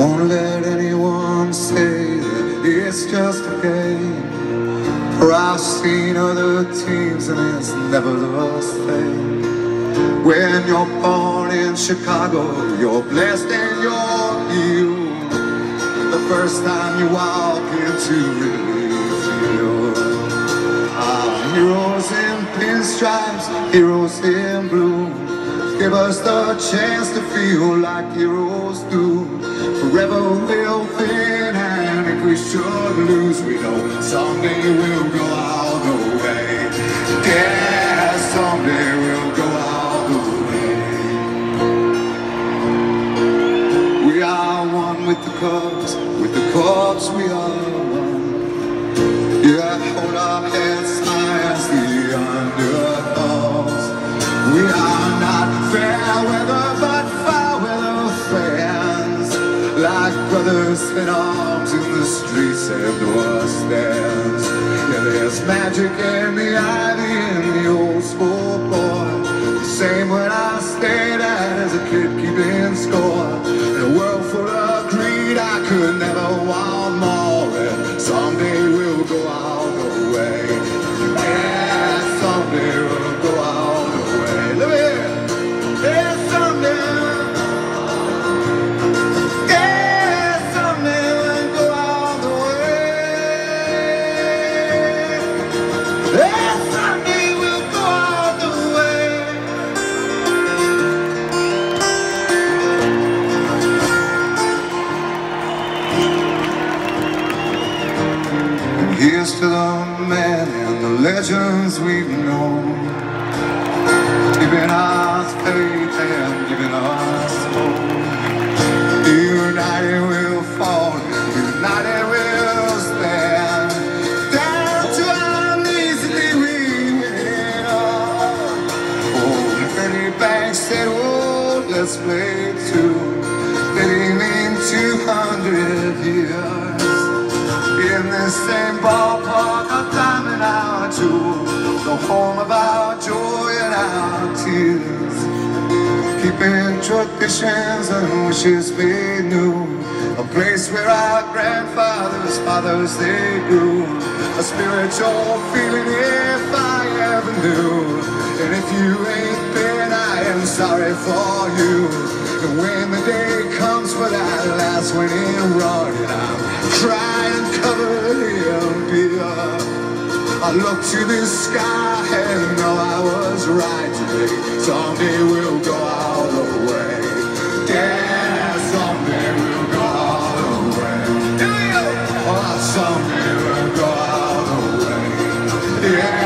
Won't let anyone say that it's just a game. For I've seen other teams and it's never the same When you're born in Chicago, you're blessed and you're healed. The first time you walk into Wrigley Field Our heroes in pinstripes, heroes in blue. Give us the chance to feel like heroes do. Should lose, we know someday we'll go all the way. Yeah, someday we'll go all the way. We are one with the Cubs, with the Cubs we are one. Yeah, hold our heads brothers in arms in the streets and the stands. Yeah, there's magic in the ivy in the old sport boy. The same when I to the men and the legends we've known, giving us faith and giving us hope. United we'll fall, united we'll stand. Down to our knees we win up. Oh, Ernie Banks said, oh, let's play two. Fitting in 200 years the same ballpark, a time and our two, the home of our joy and our tears. Keeping traditions and wishes made new, a place where our grandfathers, fathers, they grew. A spiritual feeling if I ever knew. And if you ain't been, I am sorry for you. And when the day for that last winning run, and I'm crying covered in beer. I look to the sky and know I was right today. Someday we'll go all the way. Yeah, someday we'll go all the way. We go. Oh, someday we'll go all the way. Yeah.